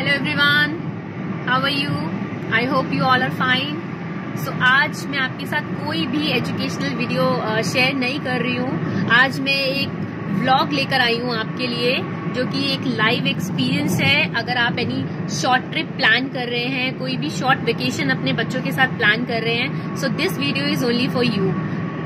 Hello everyone how are you I hope you all are fine so आज मैं आपके साथ कोई भी एजुकेशनल वीडियो शेयर नहीं कर रही हूँ। आज मैं एक व्लॉग लेकर आई हूँ आपके लिए, जो कि एक लाइव एक्सपीरियंस है। अगर आप एनी शॉर्ट ट्रिप प्लान कर रहे हैं, कोई भी शॉर्ट वेकेशन अपने बच्चों के साथ प्लान कर रहे हैं so this video is only for you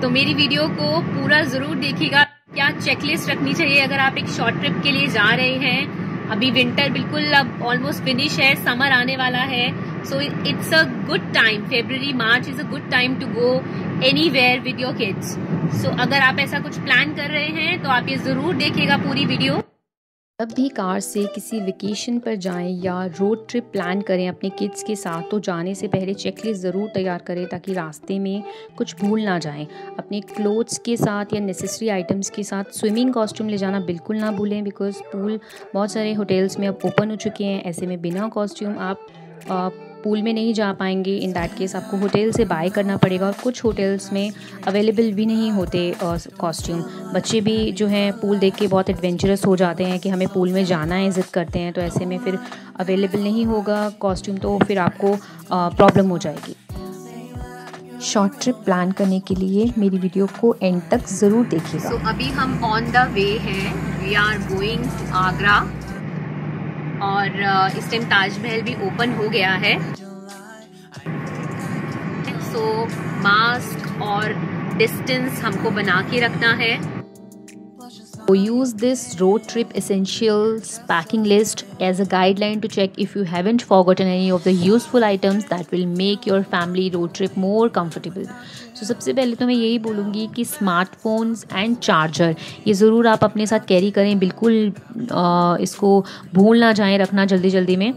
तो मेरी वीडियो को पूरा ज़रूर देखिएगा। क्या चेकलिस्ट रखनी चाहिए अगर आप एक शॉर्ट ट्रिप के लिए जा रहे हैं? अभी विंटर बिल्कुल अब ऑलमोस्ट फिनिश है समर आने वाला है so it's a good time February March is a good time to go anywhere with your kids so अगर आप ऐसा कुछ प्लान कर रहे हैं तो आप ये ज़रूर देखिएगा पूरी वीडियो जब भी कार से किसी वेकेशन पर जाएँ या रोड ट्रिप प्लान करें अपने किड्स के साथ तो जाने से पहले चेकलिस्ट ज़रूर तैयार करें ताकि रास्ते में कुछ भूल ना जाएँ। अपने क्लोथ्स के साथ या नेसेसरी आइटम्स के साथ स्विमिंग कॉस्ट्यूम ले जाना बिल्कुल ना भूलें बिकॉज़ पूल बहुत सारे होटल्स में अब ओपन हो चुके हैं, ऐसे में बिना कॉस्ट्यूम आप पूल में नहीं जा पाएँगे। इन दैट केस आपको होटल से बाय करना पड़ेगा और कुछ होटल्स में अवेलेबल भी नहीं होते कॉस्ट्यूम बच्चे भी जो हैं पूल देख के बहुत एडवेंचरस हो जाते हैं कि हमें पूल में जाना है ज़िद करते हैं तो ऐसे में फिर अवेलेबल नहीं होगा कॉस्ट्यूम तो फिर आपको प्रॉब्लम हो जाएगी। शॉर्ट ट्रिप प्लान करने के लिए मेरी वीडियो को एंड तक ज़रूर देखिएगा। So, अभी हम ऑन द वे हैं। We are going to Agra और इस टाइम ताजमहल भी ओपन हो गया है सो मास्क और डिस्टेंस हमको बना के रखना है So use this road trip essentials packing list as a guideline to check if you haven't forgotten any of the useful items that will make your family road trip more comfortable. So सबसे पहले तो मैं यही बोलूँगी कि smartphones and charger ये ज़रूर आप अपने साथ कैरी करें बिल्कुल आ, इसको भूल ना जाएँ रखना जल्दी जल्दी में।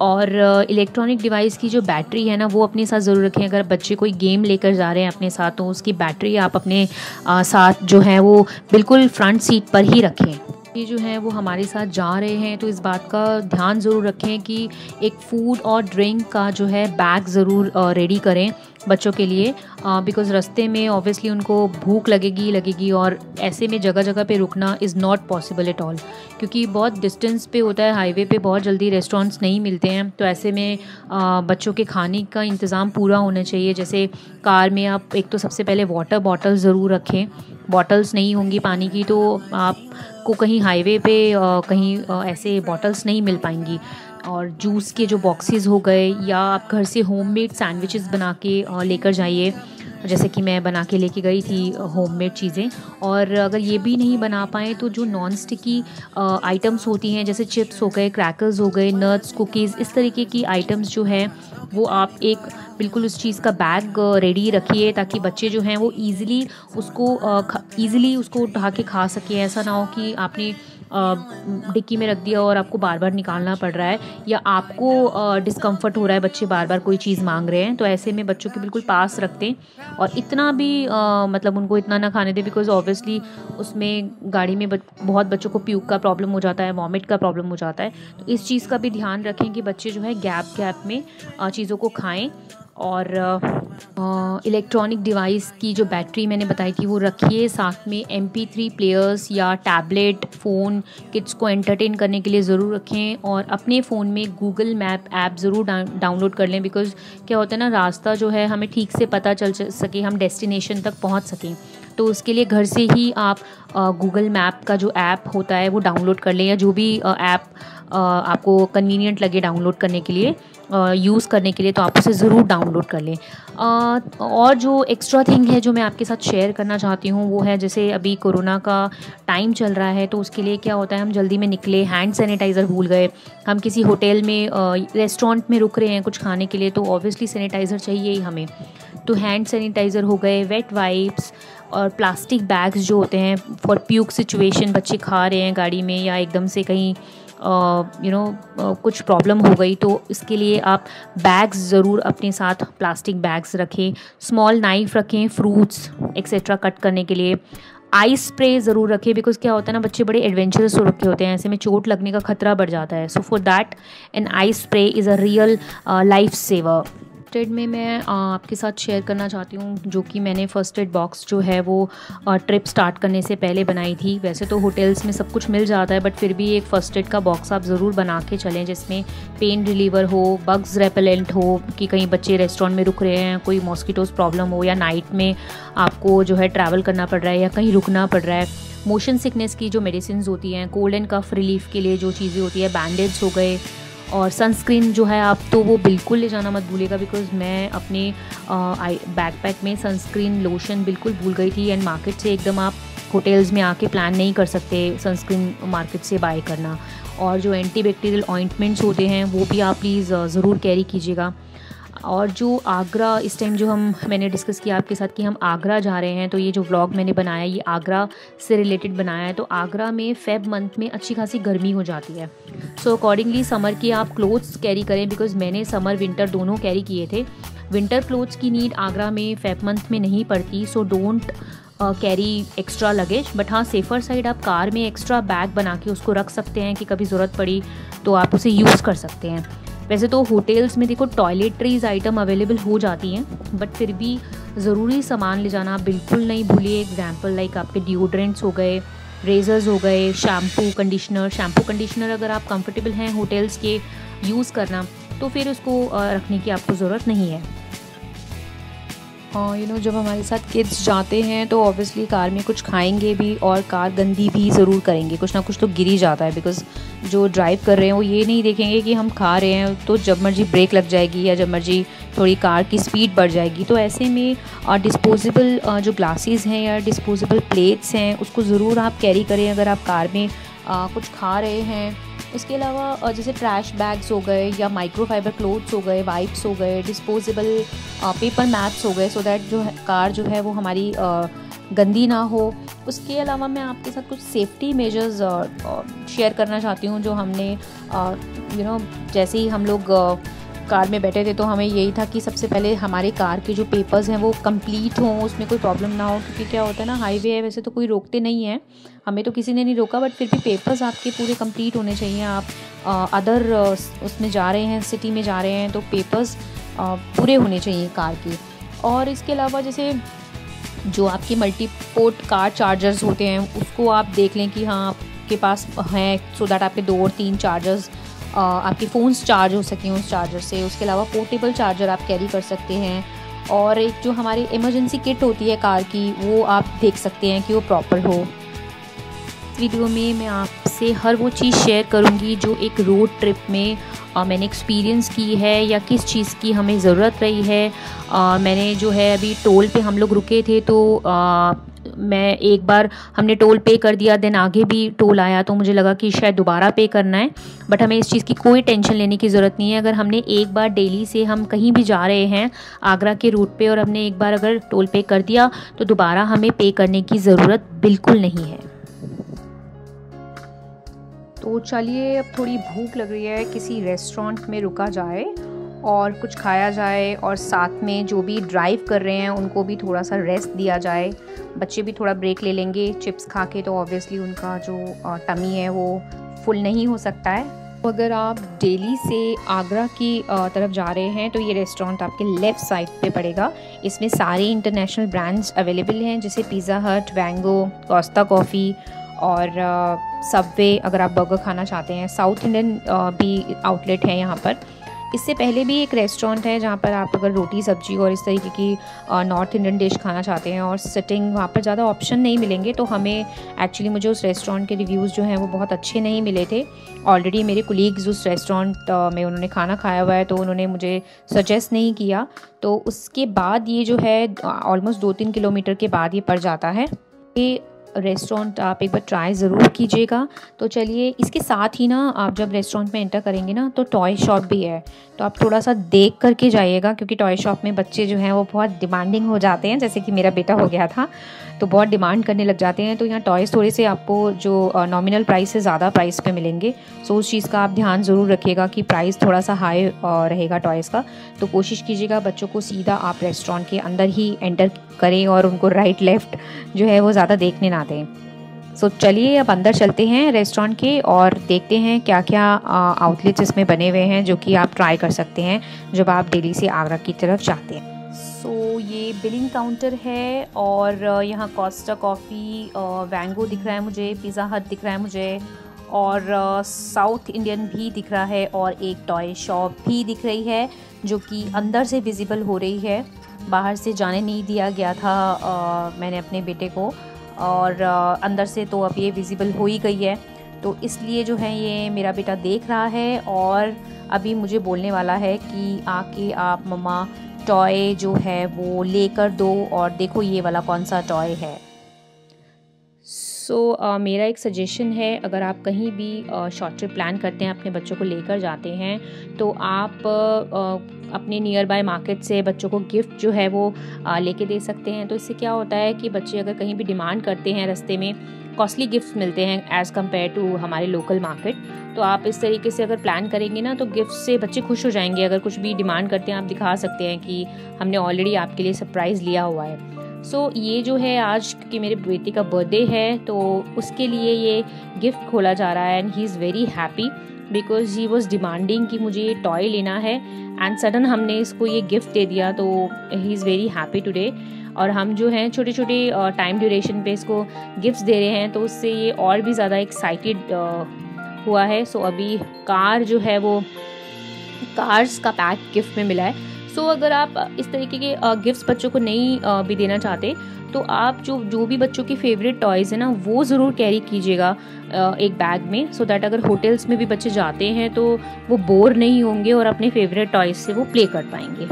और इलेक्ट्रॉनिक डिवाइस की जो बैटरी है ना वो अपने साथ ज़रूर रखें। अगर बच्चे कोई गेम लेकर जा रहे हैं अपने साथ तो उसकी बैटरी आप अपने साथ जो है वो बिल्कुल फ्रंट सीट पर ही रखें। ये जो है वो हमारे साथ जा रहे हैं तो इस बात का ध्यान ज़रूर रखें कि एक फ़ूड और ड्रिंक का जो है बैग ज़रूर रेडी करें बच्चों के लिए। बिकॉज़ रास्ते में ऑब्वियसली उनको भूख लगेगी लगेगी और ऐसे में जगह जगह पे रुकना is not possible at all क्योंकि बहुत डिस्टेंस पे होता है हाईवे पे बहुत जल्दी रेस्टोरेंट्स नहीं मिलते हैं तो ऐसे में आ, बच्चों के खाने का इंतज़ाम पूरा होना चाहिए। जैसे कार में आप एक तो सबसे पहले वाटर बॉटल ज़रूर रखें। बॉटल्स नहीं होंगी पानी की तो आपको कहीं हाईवे पे कहीं ऐसे बॉटल्स नहीं मिल पाएँगी। और जूस के जो बॉक्सेस हो गए, या आप घर से होममेड सैंडविचेस बना के लेकर जाइए। जैसे कि मैं बना के लेके गई थी होममेड चीज़ें। और अगर ये भी नहीं बना पाएँ तो जो नॉन स्टिकी आइटम्स होती हैं, जैसे चिप्स हो गए क्रैकर्स हो गए नट्स कुकीज़ इस तरीके की आइटम्स जो हैं, वो आप एक बिल्कुल उस चीज़ का बैग रेडी रखिए, ताकि बच्चे जो हैं, वो ईज़िली उसको ईज़िली उसको उठा के खा सकें। ऐसा ना हो कि आपने डिक्की में रख दिया और आपको बार बार निकालना पड़ रहा है या आपको डिस्कम्फर्ट हो रहा है बच्चे बार बार कोई चीज़ मांग रहे हैं तो ऐसे में बच्चों के बिल्कुल पास रखते हैं और इतना भी आ, मतलब उनको इतना ना खाने दें बिकॉज़ ऑब्वियसली उसमें गाड़ी में बहुत बच्चों को प्यूक का प्रॉब्लम हो जाता है वॉमिट का प्रॉब्लम हो जाता है तो इस चीज़ का भी ध्यान रखें कि बच्चे जो है गैप गैप में चीज़ों को खाएँ और इलेक्ट्रॉनिक डिवाइस की जो बैटरी मैंने बताई थी, वो रखिए साथ में एम पी थ्री प्लेयर्स या टैबलेट फ़ोन किड्स को एंटरटेन करने के लिए ज़रूर रखें और अपने फ़ोन में गूगल मैप ऐप ज़रूर डाउनलोड कर लें बिकॉज़ क्या होता है ना, रास्ता जो है हमें ठीक से पता चल सके, हम डेस्टिनेशन तक पहुँच सकें। तो उसके लिए घर से ही आप गूगल मैप का जो ऐप होता है वो डाउनलोड कर लें या जो भी ऐप आपको कन्वीनियंट लगे डाउनलोड करने के लिए यूज़ करने के लिए तो आप उसे ज़रूर डाउनलोड कर लें। और जो एक्स्ट्रा थिंग है जो मैं आपके साथ शेयर करना चाहती हूँ वो है जैसे अभी कोरोना का टाइम चल रहा है तो उसके लिए क्या होता है, हम जल्दी में निकले हैंड सैनिटाइज़र भूल गए, हम किसी होटल में रेस्टोरेंट में रुक रहे हैं कुछ खाने के लिए तो ऑब्वियसली सैनिटाइज़र चाहिए ही हमें। तो हैंड सैनिटाइज़र हो गए वेट वाइप्स और प्लास्टिक बैग्स जो होते हैं फॉर प्यूक सिचुएशन बच्चे खा रहे हैं गाड़ी में या एकदम से कहीं यू नो कुछ प्रॉब्लम हो गई तो इसके लिए आप बैग्स ज़रूर अपने साथ प्लास्टिक बैग्स रखें। स्मॉल नाइफ रखें फ्रूट्स एक्सेट्रा कट करने के लिए। आइस स्प्रे ज़रूर रखें बिकॉज़ क्या होता है ना, बच्चे बड़े एडवेंचरस हो रखे होते हैं, ऐसे में चोट लगने का खतरा बढ़ जाता है। So for that an ice spray is a real life saver first aid में मैं आपके साथ शेयर करना चाहती हूँ, जो कि मैंने फ़र्स्ट एड बॉक्स जो है वो ट्रिप स्टार्ट करने से पहले बनाई थी। वैसे तो होटल्स में सब कुछ मिल जाता है बट फिर भी एक फ़र्स्ट एड का बॉक्स आप ज़रूर बना के चलें, जिसमें पेन रिलीवर हो बग्स रेपेलेंट हो, कि कहीं बच्चे रेस्टोरेंट में रुक रहे हैं, कोई मॉस्किटोज़ प्रॉब्लम हो, या नाइट में आपको जो है ट्रैवल करना पड़ रहा है, या कहीं रुकना पड़ रहा है। मोशन सिकनेस की जो मेडिसिन होती हैं कोल्ड एंड कफ रिलीफ के लिए जो चीज़ें होती है बैंडेज हो गए और सनस्क्रीन जो है आप तो वो बिल्कुल ले जाना मत भूलेगा बिकॉज़ मैं अपने बैकपैक में सनस्क्रीन लोशन बिल्कुल भूल गई थी एंड मार्केट से एकदम आप होटल्स में आके प्लान नहीं कर सकते सनस्क्रीन मार्केट से बाय करना। और जो एंटी बैक्टीरियल ऑइंटमेंट्स होते हैं वो भी आप प्लीज़ ज़रूर कैरी कीजिएगा। और जो आगरा, इस टाइम जो हम, मैंने डिस्कस किया आपके साथ कि हम आगरा जा रहे हैं तो ये जो व्लॉग मैंने बनाया, ये आगरा से रिलेटेड बनाया है तो आगरा में फेब मंथ में अच्छी खासी गर्मी हो जाती है। सो अकॉर्डिंगली समर की आप क्लोथ्स कैरी करें बिकॉज़ मैंने समर विंटर दोनों कैरी किए थे। विंटर क्लोथ्स की नीड आगरा में फेब मंथ में नहीं पड़ती so don't carry extra luggage but हाँ सेफ़र साइड आप कार में एक्स्ट्रा बैग बना के उसको रख सकते हैं कि कभी ज़रूरत पड़ी तो आप उसे यूज़ कर सकते हैं। वैसे तो होटल्स में देखो टॉयलेटरीज आइटम अवेलेबल हो जाती हैं बट फिर भी ज़रूरी सामान ले जाना बिल्कुल नहीं भूलिए। एग्ज़ाम्पल लाइक आपके डिओड्रेंट्स हो गए रेजर्स हो गए शैम्पू कंडीशनर शैम्पू कंडीशनर अगर आप कंफर्टेबल हैं होटल्स के यूज़ करना तो फिर उसको रखने की आपको ज़रूरत नहीं है। यू नो जब हमारे साथ किड्स जाते हैं तो ऑब्वियसली कार में कुछ खाएँगे भी और कार गंदी भी ज़रूर करेंगे। कुछ ना कुछ तो गिर ही जाता है बिकॉज़ जो ड्राइव कर रहे हैं, वो ये नहीं देखेंगे कि हम खा रहे हैं तो जब मर्ज़ी ब्रेक लग जाएगी या जब मर्ज़ी थोड़ी कार की स्पीड बढ़ जाएगी। तो ऐसे में डिस्पोजेबल जो ग्लासेस हैं या डिस्पोजेबल प्लेट्स हैं, उसको ज़रूर आप कैरी करें। अगर आप कार में कुछ खा रहे हैं। इसके अलावा जैसे ट्रैश बैग्स हो गए या माइक्रोफाइबर क्लोथ्स हो गए वाइप्स हो गए डिस्पोजेबल पेपर मैट्स हो गए सो दैट जो है कार जो है वो हमारी गंदी ना हो। उसके अलावा मैं आपके साथ कुछ सेफ्टी मेजर्स शेयर करना चाहती हूँ, जो हमने यू नो जैसे ही हम लोग कार में बैठे थे तो हमें यही था कि सबसे पहले हमारे कार के जो पेपर्स हैं वो कंप्लीट हों, उसमें कोई प्रॉब्लम ना हो, क्योंकि क्या होता है ना हाईवे है, वैसे तो कोई रोकते नहीं हैं। हमें तो किसी ने नहीं रोका बट फिर भी पेपर्स आपके पूरे कंप्लीट होने चाहिए। आप अदर उसमें जा रहे हैं सिटी में जा रहे हैं तो पेपर्स पूरे होने चाहिए कार के। और इसके अलावा जैसे जो आपके मल्टीपोर्ट कार चार्जर्स होते हैं, उसको आप देख लें कि हाँ आपके पास हैं सो दैट आपके दो और तीन चार्जर्स आपके फ़ोन्स चार्ज हो सकें उस चार्जर से। उसके अलावा पोर्टेबल चार्जर आप कैरी कर सकते हैं। और एक जो हमारी इमरजेंसी किट होती है कार की वो आप देख सकते हैं कि वो प्रॉपर हो। वीडियो में मैं आपसे हर वो चीज़ शेयर करूँगी जो एक रोड ट्रिप में आ, मैंने एक्सपीरियंस की है या किस चीज़ की हमें ज़रूरत रही है। आ, मैंने जो है अभी टोल पे हम लोग रुके थे तो आ, मैं एक बार हमने टोल पे कर दिया देन आगे भी टोल आया तो मुझे लगा कि शायद दोबारा पे करना है। बट हमें इस चीज़ की कोई टेंशन लेने की ज़रूरत नहीं है। अगर हमने एक बार डेली से हम कहीं भी जा रहे हैं, आगरा के रूट पे, और हमने एक बार अगर टोल पे कर दिया तो दोबारा हमें पे करने की ज़रूरत बिल्कुल नहीं है। तो चलिए, अब थोड़ी भूख लग रही है, किसी रेस्टोरेंट में रुका जाए। और कुछ खाया जाए और साथ में जो भी ड्राइव कर रहे हैं, उनको भी थोड़ा सा रेस्ट दिया जाए। बच्चे भी थोड़ा ब्रेक ले लेंगे। चिप्स खा के तो ऑब्वियसली उनका जो टमी है वो फुल नहीं हो सकता है। तो अगर आप डेली से आगरा की तरफ़ जा रहे हैं तो ये रेस्टोरेंट आपके लेफ़्ट साइड पे पड़ेगा। इसमें सारे इंटरनेशनल ब्रांड्स अवेलेबल हैं, जैसे Pizza Hut Vaango Costa Coffee और सबवे अगर आप बर्गर खाना चाहते हैं। साउथ इंडियन भी आउटलेट है यहाँ पर। इससे पहले भी एक रेस्टोरेंट है जहाँ पर आप अगर रोटी, सब्ज़ी और इस तरीके की नॉर्थ इंडियन डिश खाना चाहते हैं और सिटिंग वहाँ पर ज़्यादा ऑप्शन नहीं मिलेंगे तो हमें एक्चुअली मुझे उस रेस्टोरेंट के रिव्यूज़ जो हैं वो बहुत अच्छे नहीं मिले थे। ऑलरेडी मेरे कुलीग्स उस रेस्टोरेंट में उन्होंने खाना खाया हुआ है तो उन्होंने मुझे सजेस्ट नहीं किया। तो उसके बाद ये जो है ऑलमोस्ट दो तीन किलोमीटर के बाद ये पड़ जाता है। ये रेस्टोरेंट आप एक बार ट्राई ज़रूर कीजिएगा। तो चलिए, इसके साथ ही ना आप जब रेस्टोरेंट में एंटर करेंगे ना तो टॉय शॉप भी है। तो आप थोड़ा सा देख करके जाइएगा, क्योंकि टॉय शॉप में बच्चे जो हैं, वो बहुत डिमांडिंग हो जाते हैं। जैसे कि मेरा बेटा हो गया था तो बहुत डिमांड करने लग जाते हैं। तो यहाँ टॉयज़ थोड़े से आपको जो नॉमिनल प्राइस से ज़्यादा प्राइस पे मिलेंगे। सो उस चीज़ का आप ध्यान ज़रूर रखिएगा कि प्राइस थोड़ा सा हाई रहेगा टॉयज़ का। तो कोशिश कीजिएगा, बच्चों को सीधा आप रेस्टोरेंट के अंदर ही एंटर करें और उनको राइट लेफ़्ट जो है, वो ज़्यादा देखने ना दें सो so, चलिए अब अंदर चलते हैं रेस्टोरेंट के और देखते हैं क्या क्या आउटलेट्स इसमें बने हुए हैं जो कि आप ट्राई कर सकते हैं जब आप दिल्ली से आगरा की तरफ़ जाते हैं। सो so, ये बिलिंग काउंटर है और यहाँ कॉस्टा कॉफ़ी वैंगो दिख रहा है मुझे पिज़्ज़ा हट दिख रहा है मुझे और साउथ इंडियन भी दिख रहा है और एक टॉय शॉप भी दिख रही है जो कि अंदर से विज़िबल हो रही है। बाहर से जाने नहीं दिया गया था आ, मैंने अपने बेटे को। और अंदर से तो अब ये विज़िबल हो ही गई है। तो इसलिए जो है ये मेरा बेटा देख रहा है और अभी मुझे बोलने वाला है कि आके आप ममा टॉय जो है वो लेकर दो और देखो ये वाला कौन सा टॉय है। सो so, uh, मेरा एक सजेशन है अगर आप कहीं भी शॉर्ट ट्रिप प्लान करते हैं अपने बच्चों को लेकर जाते हैं तो आप uh, अपने नियर बाय मार्केट से बच्चों को गिफ्ट जो है वो uh, लेके दे सकते हैं। तो इससे क्या होता है कि बच्चे अगर कहीं भी डिमांड करते हैं रास्ते में कॉस्टली गिफ्ट मिलते हैं एज़ कंपेयर टू हमारे लोकल मार्केट तो आप इस तरीके से अगर प्लान करेंगे ना तो गिफ्ट से बच्चे खुश हो जाएँगे। अगर कुछ भी डिमांड करते हैं आप दिखा सकते हैं कि हमने ऑलरेडी आपके लिए सरप्राइज़ लिया हुआ है। सो so, ये जो है आज क्योंकि मेरे बेटे का बर्थडे है तो उसके लिए ये गिफ्ट खोला जा रहा है and he is very happy because he was demanding कि मुझे ये टॉय लेना है एंड सडन हमने इसको ये गिफ्ट दे दिया तो he is very happy today और हम जो हैं छोटे छोटे टाइम ड्यूरेशन पे इसको गिफ्ट्स दे रहे हैं तो उससे ये और भी ज़्यादा एक्साइटेड हुआ है. सो अभी कार जो है वो कार्स का पैक गिफ्ट में मिला है. सो so, अगर आप इस तरीके के गिफ्ट्स बच्चों को नहीं भी देना चाहते तो आप जो जो भी बच्चों की फेवरेट टॉयज़ है ना वो ज़रूर कैरी कीजिएगा एक बैग में सो so दैट अगर होटल्स में भी बच्चे जाते हैं तो वो बोर नहीं होंगे और अपने फेवरेट टॉयज़ से वो प्ले कर पाएँगे।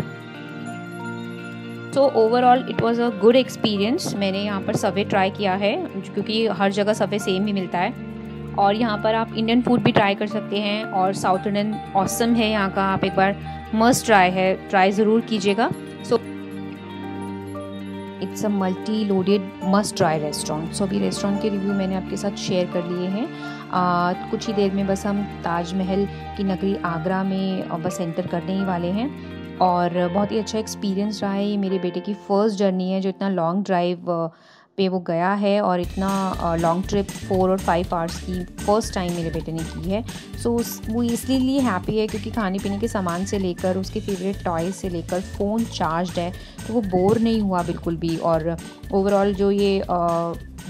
So overall it was a good experience मैंने यहाँ पर सवे ट्राई किया है क्योंकि हर जगह सवे सेम ही मिलता है। और यहाँ पर आप इंडियन फ़ूड भी ट्राई कर सकते हैं और साउथ इंडियन ऑसम है यहाँ का। आप एक बार मस्ट ट्राई है। ट्राई ज़रूर कीजिएगा। So it's a multi loaded must try restaurant so अभी रेस्टोरेंट के रिव्यू मैंने आपके साथ शेयर कर लिए हैं। कुछ ही देर में बस हम ताजमहल की नगरी आगरा में बस एंटर करने ही वाले हैं। और बहुत ही अच्छा एक्सपीरियंस रहा है। ये मेरे बेटे की फ़र्स्ट जर्नी है, जो इतना लॉन्ग ड्राइव पे वो गया है और इतना लॉन्ग ट्रिप फोर और फाइव आवर्स की फ़र्स्ट टाइम मेरे बेटे ने की है। सो so, वो इसलिए हैप्पी है क्योंकि खाने पीने के सामान से लेकर उसके फेवरेट टॉय से लेकर फ़ोन चार्ज है तो वो बोर नहीं हुआ बिल्कुल भी। और ओवरऑल जो ये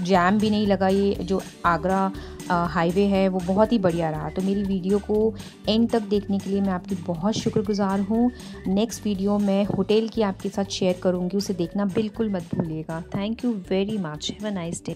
जैम भी नहीं लगा ये जो आगरा हाईवे है, वो बहुत ही बढ़िया रहा। तो मेरी वीडियो को एंड तक देखने के लिए मैं आपकी बहुत शुक्रगुजार हूँ। नेक्स्ट वीडियो मैं होटल की आपके साथ शेयर करूँगी, उसे देखना बिल्कुल मत भूलिएगा। Thank you very much have a nice day